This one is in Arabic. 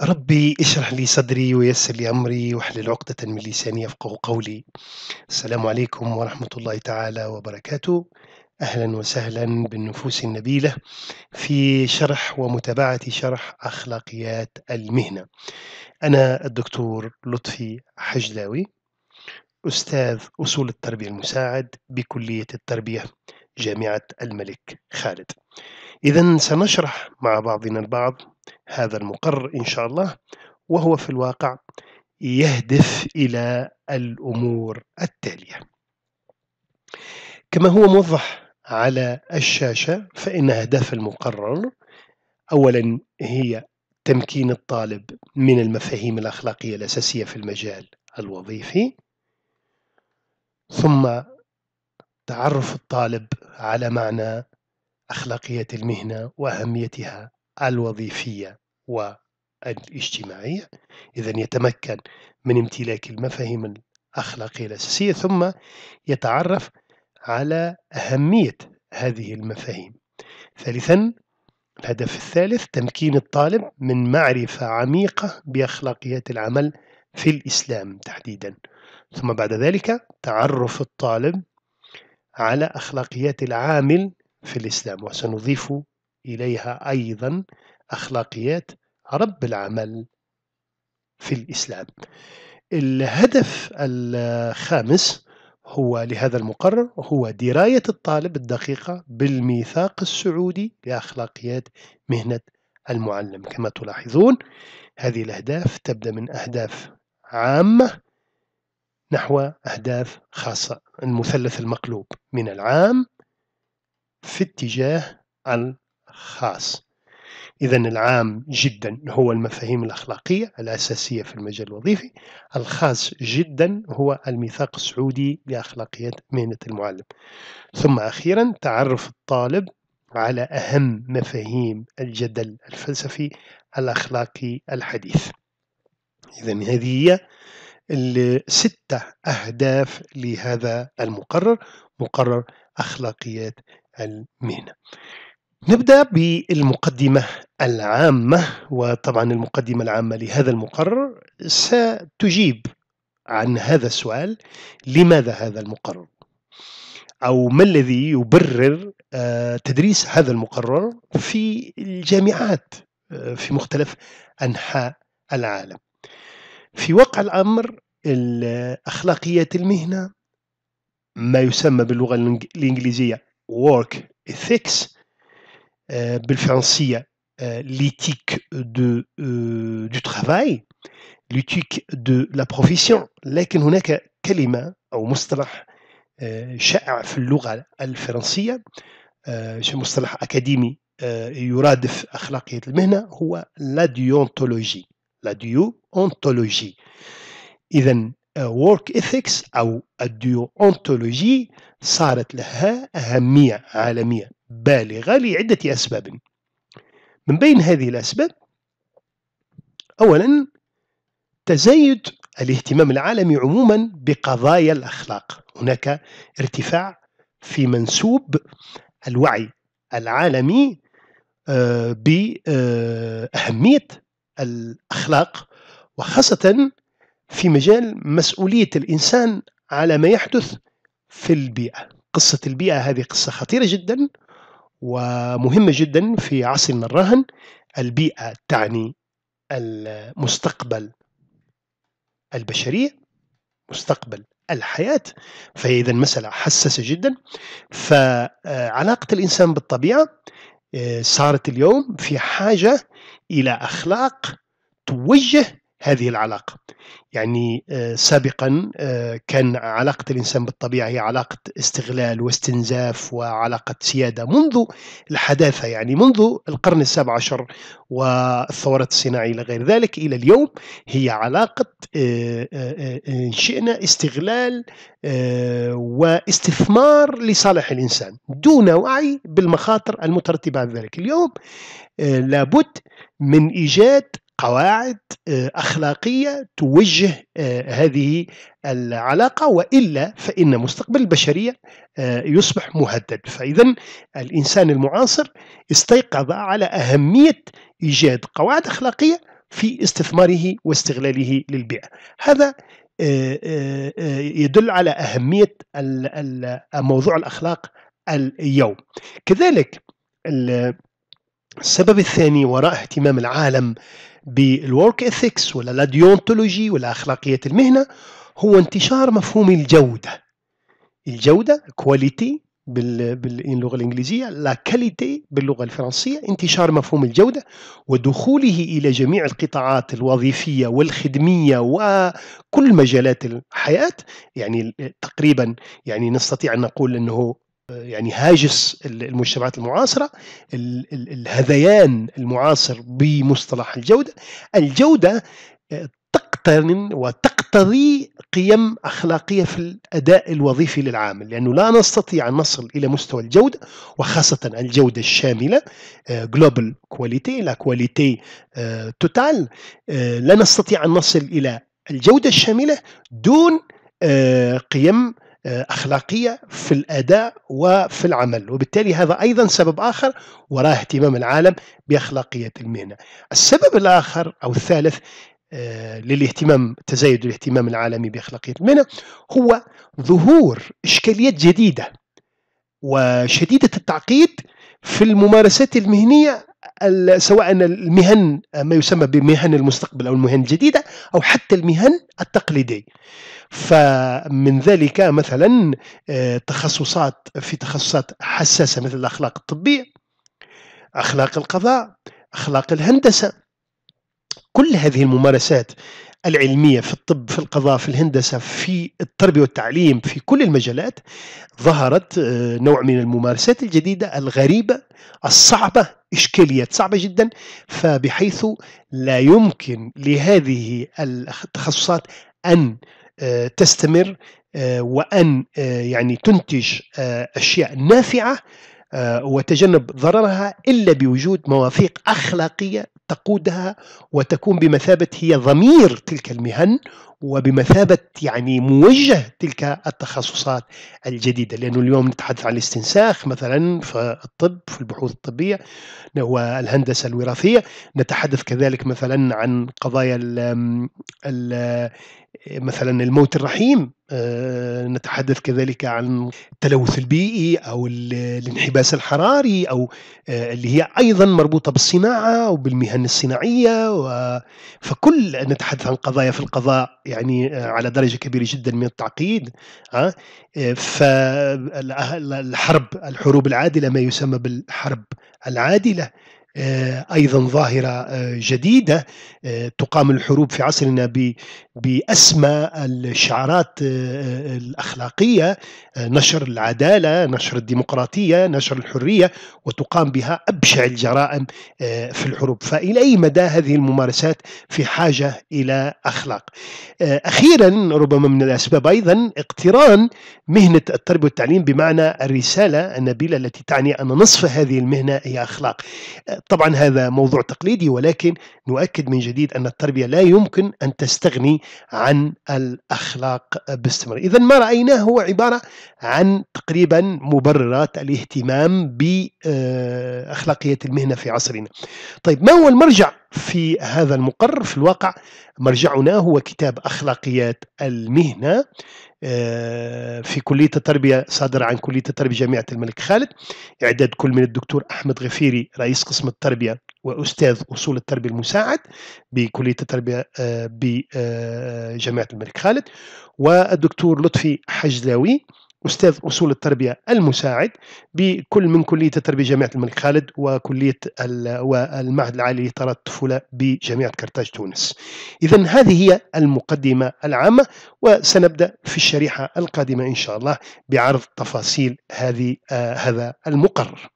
ربي اشرح لي صدري ويسر لي أمري واحلل عقدة من لساني يفقه قولي. السلام عليكم ورحمة الله تعالى وبركاته. أهلا وسهلا بالنفوس النبيلة في شرح ومتابعة شرح أخلاقيات المهنة. أنا الدكتور لطفي حجلاوي أستاذ أصول التربية المساعد بكلية التربية جامعة الملك خالد. إذا سنشرح مع بعضنا البعض هذا المقرر إن شاء الله وهو في الواقع يهدف إلى الأمور التالية. كما هو موضح على الشاشة فإن أهداف المقرر أولا هي تمكين الطالب من المفاهيم الأخلاقية الأساسية في المجال الوظيفي ثم تعرف الطالب على معنى أخلاقية المهنة وأهميتها الوظيفية والاجتماعية. إذا يتمكن من امتلاك المفاهيم الأخلاقية الأساسية ثم يتعرف على أهمية هذه المفاهيم. ثالثا الهدف الثالث تمكين الطالب من معرفة عميقة بأخلاقيات العمل في الإسلام تحديدا. ثم بعد ذلك تعرف الطالب على أخلاقيات العامل في الإسلام وسنضيف إليها أيضا أخلاقيات رب العمل في الإسلام. الهدف الخامس هو لهذا المقرر هو دراية الطالب الدقيقة بالميثاق السعودي لأخلاقيات مهنة المعلم. كما تلاحظون هذه الأهداف تبدأ من أهداف عامة نحو أهداف خاصة. المثلث المقلوب من العام في اتجاه الخاص إذا العام جدا هو المفاهيم الأخلاقية الأساسية في المجال الوظيفي الخاص جدا هو الميثاق السعودي لأخلاقيات مهنة المعلم. ثم أخيرا تعرف الطالب على أهم مفاهيم الجدل الفلسفي الأخلاقي الحديث. إذا هذه هي الستة أهداف لهذا المقرر مقرر أخلاقيات المهنة. نبدأ بالمقدمة العامة وطبعا المقدمة العامة لهذا المقرر ستجيب عن هذا السؤال لماذا هذا المقرر؟ أو ما الذي يبرر آه، تدريس هذا المقرر في الجامعات آه، في مختلف أنحاء العالم؟ في واقع الأمر أخلاقيات المهنة ما يسمى باللغة الإنجليزية work ethics بالفرنسية l'éthique de du travail l'éthique de la profession. لكن هناك كلمة أو مصطلح شائع في اللغة الفرنسية مصطلح أكاديمي يرادف أخلاقية المهنة هو la déontologie la déontologie إذا work ethics أو ال déontologie صارت لها أهمية عالمية بالغة لعدة أسباب. من بين هذه الأسباب أولا تزايد الاهتمام العالمي عموما بقضايا الأخلاق. هناك ارتفاع في منسوب الوعي العالمي آه، بأهمية الأخلاق وخاصة في مجال مسؤولية الإنسان على ما يحدث في البيئة. قصة البيئة هذه قصة خطيرة جدا ومهمة جدا في عصرنا الراهن البيئة تعني المستقبل البشرية مستقبل الحياة. فهي إذا مسألة حساسة جدا. فعلاقة الإنسان بالطبيعة آه، صارت اليوم في حاجة إلى أخلاق توجه هذه العلاقة. يعني آه، سابقا آه، كان علاقة الإنسان بالطبيعة هي علاقة استغلال واستنزاف وعلاقة سيادة منذ الحداثة يعني منذ القرن السابع عشر والثورات الصناعية إلى غير ذلك. إلى اليوم هي علاقة آه، شئنا استغلال واستثمار لصالح الإنسان دون وعي بالمخاطر المترتبة على ذلك. اليوم لابد من إيجاد قواعد آه، أخلاقية توجه آه، هذه العلاقة وإلا فإن مستقبل البشرية آه، يصبح مهدد. فإذا الإنسان المعاصر استيقظ على أهمية إيجاد قواعد أخلاقية في استثماره واستغلاله للبيئة. هذا يدل على أهمية موضوع الأخلاق اليوم. كذلك السبب الثاني وراء اهتمام العالم بال work ethics ولا la déontologie ولا أخلاقية المهنة هو انتشار مفهوم الجودة. الجودة quality باللغة الإنجليزية la qualité باللغة الفرنسية انتشار مفهوم الجودة ودخوله إلى جميع القطاعات الوظيفية والخدمية وكل مجالات الحياة. يعني تقريبا يعني نستطيع أن نقول إنه يعني هاجس المجتمعات المعاصرة الهذيان المعاصر بمصطلح الجودة. الجودة آه، تقترن وتقتضي قيم أخلاقية في الأداء الوظيفي للعامل لأنه لا نستطيع أن نصل إلى مستوى الجودة وخاصة الجودة الشاملة global quality la qualité totale لا نستطيع أن نصل إلى الجودة الشاملة دون آه، قيم آه، أخلاقية في الأداء وفي العمل. وبالتالي هذا أيضا سبب آخر وراء اهتمام العالم بأخلاقية المهنة. السبب الآخر أو الثالث آه، للاهتمام تزايد الاهتمام العالمي بأخلاقية المهنة هو ظهور إشكاليات جديدة وشديدة التعقيد في الممارسات المهنية سواء المهن ما يسمى بمهن المستقبل أو المهن الجديدة أو حتى المهن التقليدية فمن ذلك مثلا آه، تخصصات في تخصصات حساسة مثل الأخلاق الطبية أخلاق القضاء أخلاق الهندسة. كل هذه الممارسات العلمية في الطب في القضاء في الهندسة في التربية والتعليم في كل المجالات ظهرت آه، نوع من الممارسات الجديدة الغريبة الصعبة إشكاليات صعبة جدا فبحيث لا يمكن لهذه التخصصات أن آه، تستمر آه، وأن يعني تنتج أشياء نافعة وتجنب ضررها إلا بوجود مواثيق أخلاقية تقودها وتكون بمثابة هي ضمير تلك المهن وبمثابة يعني موجه تلك التخصصات الجديدة. لأنه اليوم نتحدث عن الاستنساخ مثلا في الطب في البحوث الطبية والهندسة الوراثية. نتحدث كذلك مثلا عن قضايا ال ال مثلا الموت الرحيم آه، نتحدث كذلك عن التلوث البيئي أو الانحباس الحراري أو آه، اللي هي أيضا مربوطة بالصناعة وبالمهن الصناعية فكل نتحدث عن قضايا في القضاء يعني آه، على درجة كبيرة جدا من التعقيد فالحرب الحروب العادلة ما يسمى بالحرب العادلة. أيضا ظاهرة آه، جديدة آه، تقام الحروب في عصرنا بأسمى الشعارات الأخلاقية نشر العدالة، نشر الديمقراطية، نشر الحرية وتقام بها أبشع الجرائم في الحروب، فإلى أي مدى هذه الممارسات في حاجة إلى أخلاق. أخيرا ربما من الأسباب أيضا اقتران مهنة التربية والتعليم بمعنى الرسالة النبيلة التي تعني أن نصف هذه المهنة هي أخلاق. طبعا هذا موضوع تقليدي ولكن نؤكد من جديد أن التربية لا يمكن أن تستغني عن الأخلاق باستمرار. إذا ما رأيناه هو عبارة عن تقريبا مبررات الاهتمام بأخلاقية المهنة في عصرنا. طيب ما هو المرجع في هذا المقرر؟ في الواقع مرجعنا هو كتاب أخلاقيات المهنة. في كلية التربية صادر عن كلية التربية جامعة الملك خالد. إعداد كل من الدكتور أحمد غفيري رئيس قسم التربية وأستاذ أصول التربية المساعد بكلية التربية آه، بجامعة الملك خالد. والدكتور لطفي حجلاوي أستاذ أصول التربية المساعد بكل من كلية التربية جامعة الملك خالد وكلية والمعهد العالي لإطارات الطفولة بجامعة كرتاج تونس. إذا هذه هي المقدمة العامة وسنبدأ في الشريحة القادمة إن شاء الله بعرض تفاصيل هذه آه هذا المقرر.